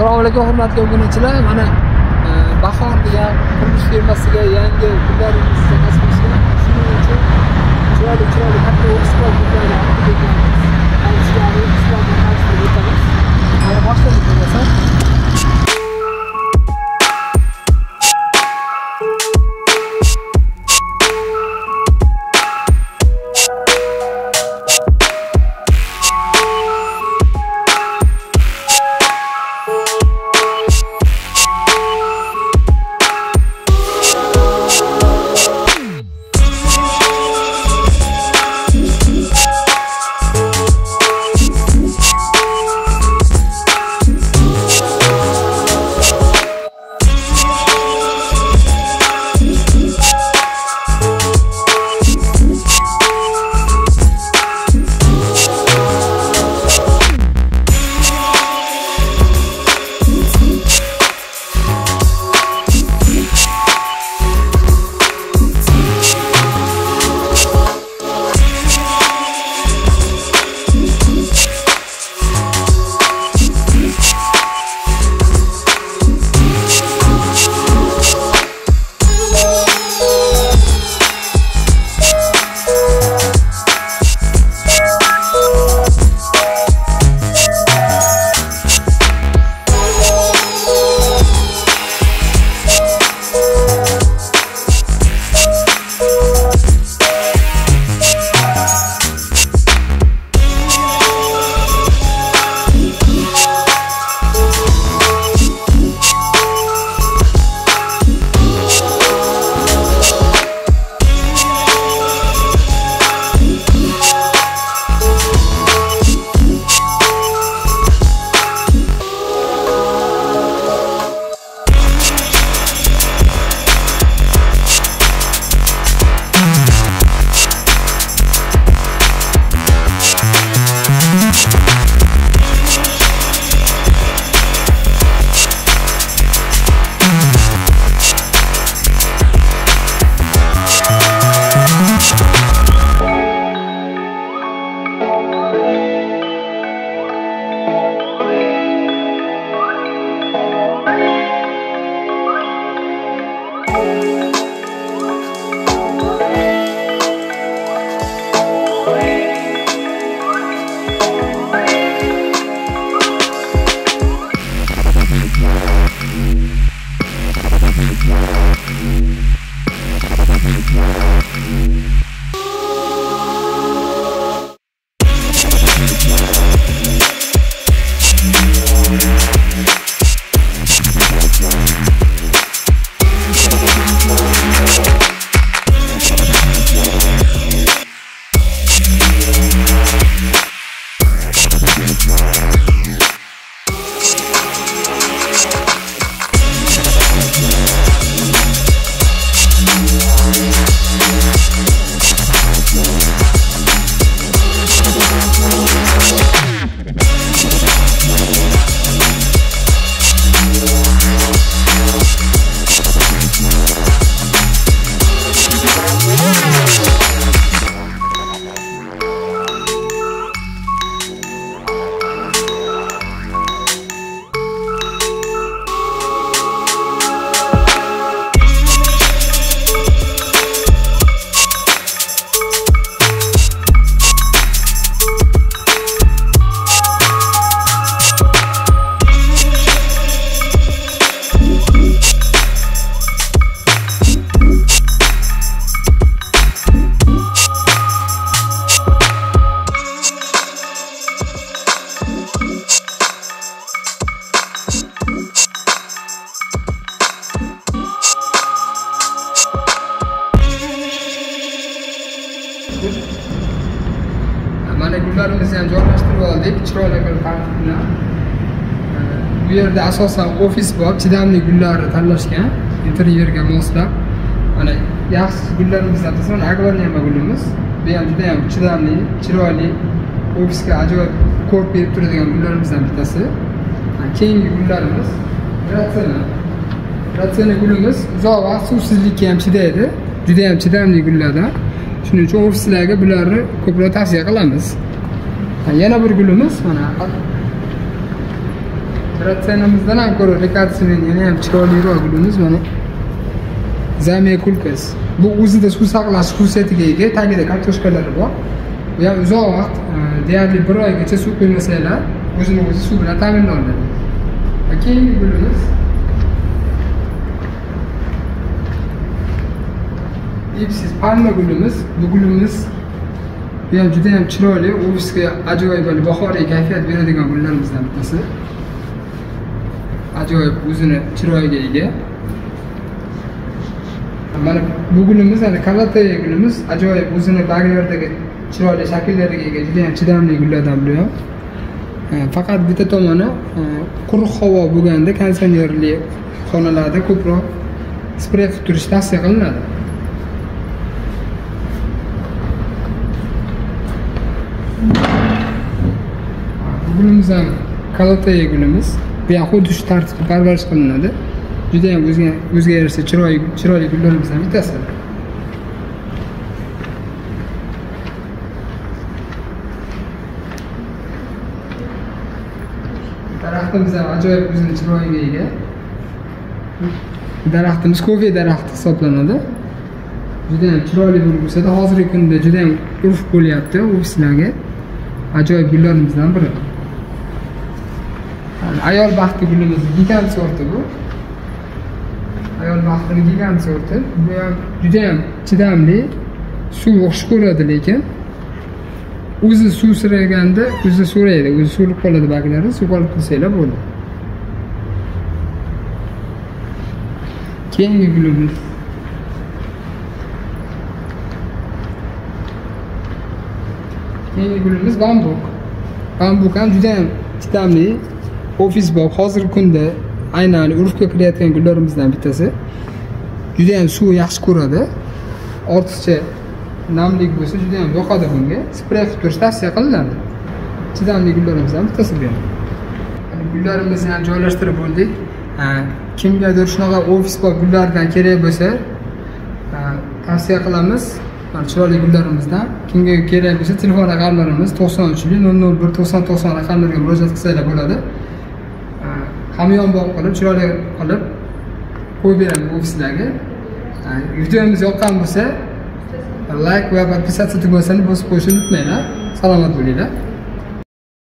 assalomu alaykum hurmatli obunachilar. Mana e, bahor degan qurilish firmasiga yangi gullaringizni nasib etsa shuning uchun chiroyli chiroyli katta eksport gullarimizni ham joylashtirib oldik. Chiroyli bir tartib bilan. Bu yerda asosan ofis bor chidamli gullarni tanlashgan. Interyerga moslab. Mana yaxshi gullarimizni masalan agloniyama gulimiz bu ham juda yam chidamli chiroyli ofisga ajoyib ko'rk berib turadigan gullarimizdan bittasi. Keyingi gullarimiz ratsina ratsina gulimiz uzoq vaqt suvsizlikka ham chidaydi. Judayam chidamli gullardan. Shuning uchun ofislarga bularni ko'proq tavsiya qilamiz. Yana bir gulimiz mana ratsionimizdan ham ko'ra rekordsining yana ham chiroyliroq gulimiz mana zamiya kulkasi bu o'zida suv saqlash xususiyatiga ega tagida kartoshkalari bor bu ham uzoq vaqt e, deyarli bir oygacha suv quymasanglar o'zini o'zi suv bilan ta'minlanadi keyingi gulimiz ipsiz palma gulimiz bu gulimiz bu ham juda ham chiroyli ofisga ajoyib bahoriy kayfiyat beradigan gullarimizdan bittasi. Ajoyib o'zini chiroyiga ega. Mana bu gulimiz hani kalataya gulimiz ajoyib o'zini barglaridagi chiroyli shakllariga ega juda ham chidamli gullardan biri. Ham faqat bitta tomoni quruq havo bo'lganda konditsionerli xonalarda ko'proq sprey qilib turish tavsiya qilinadi. Gulimiz ham kalataya gulimiz bu ham xuddi shu tartibda parvarish qilinadi. Juda ham o'ziga o'ziga yarasha chiroyli chiroyli gullarimizdan bittasi. Daraxtimiz ham ajoyib o'zini chiroyiga ega. Daraxtimiz kofe daraxti hisoblanadi. Juda ham chiroyli bo'lib o'sadi. Hozirgi kunda juda ham urf bo'lyapti ofislarga ajoyib gullarimizdan biri ayol baxti gulimiz gigant sorti bu. Ayol baxtini gigant sorti. Bu ham juda ham chidamli suv xush ko'radi lekin o'zi suv so'raganda o'zi so'raydi o'zi so'lib qoladi barglari suv olib qilsanglar bo'ldi. Keyingi gulimiz. Keyingi gulimiz bambuk. Bambuk ham juda ham chidamli ofisbop hozirgi kunda aynan urfga kirayotgan gullarimizdan bittasi. Juda ham suv yaxshi ko'radi. Ortiqcha namlik bo'lsa juda ham yoqadi bunga. Sprey qilib turish tavsiya qilinadi. Chidamli gullarimizdan bittasi bu ham. Gullarimizni ham joylashtirib bo'ldik. Kimgadir shunaqa ofisbop gullardan kerak bo'lsa tavsiya qilamiz. Mana chiroyli gullarimizdan kimga kerak bo'lsa telefon raqamlarimiz to'qson uchli nol nol bir to'qson to'qson raqamlariga murojaat qilsanglar bo'ladi. Hamyonbop qilib chiroyli qilib qo'yib beramiz ofislarga. Videomiz yoqqan bo'lsa layk va подписаться tugmasini bosib qo'yishni unutmanglar. Salomat bo'linglar.